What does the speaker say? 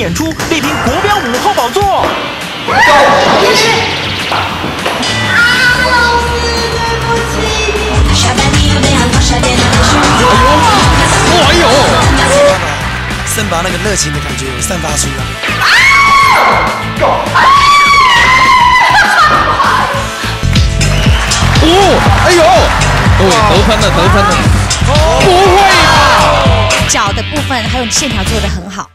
演出，力拼国标五号宝座。哎呦，哎呦，胜把那个热情的感觉散发出来。哦，哎呦，对，得分了，得分了，不会吧？脚的部分还有线条做的很好。